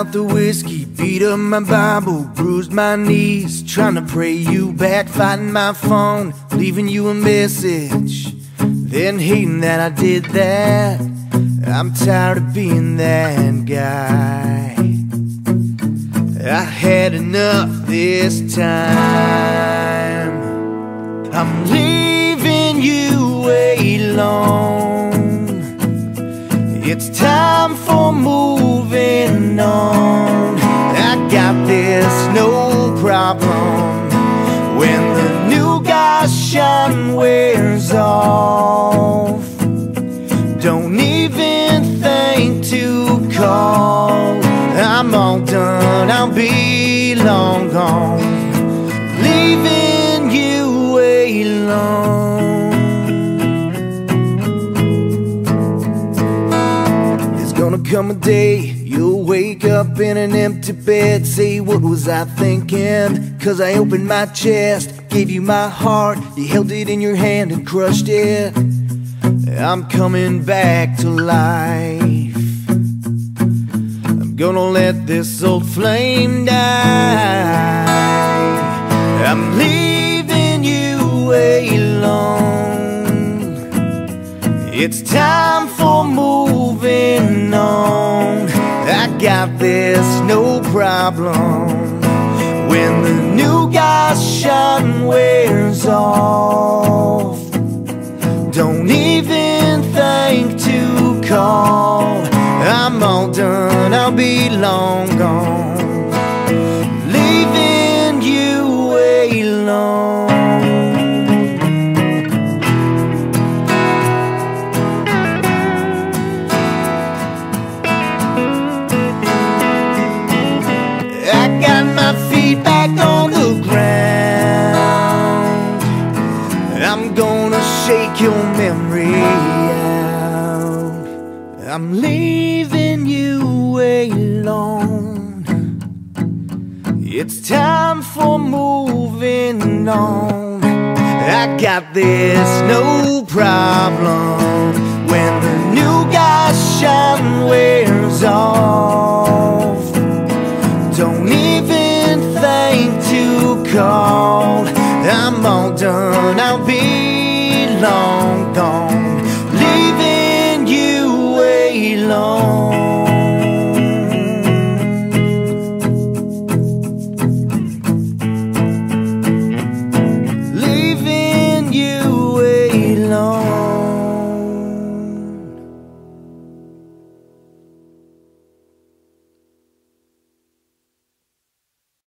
Out the whiskey, beat up my Bible, bruised my knees, trying to pray you back, fighting my phone, leaving you a message, then hating that I did that. I'm tired of being that guy. I had enough this time. I'm leaving you way alone. It's time for moving on. I got this no problem. When the new guy's shine wears off, don't even think to call. I'll be long gone. Leaving you alone. There's gonna come a day you'll wake up in an empty bed. Say, what was I thinking? Cause I opened my chest, gave you my heart. You held it in your hand and crushed it. I'm coming back to life. Gonna let this old flame die. I'm leaving you alone. It's time for moving on. I got this no problem. When the new guy's shine wears off, done, I'll be long gone. Leaving you alone. I got my feet back on the ground. I'm gonna shake your memory out. I'm leaving It's time for moving on. I got this no problem when the new guy's shine wears off. Don't even think to call. I'm all done, I'll be long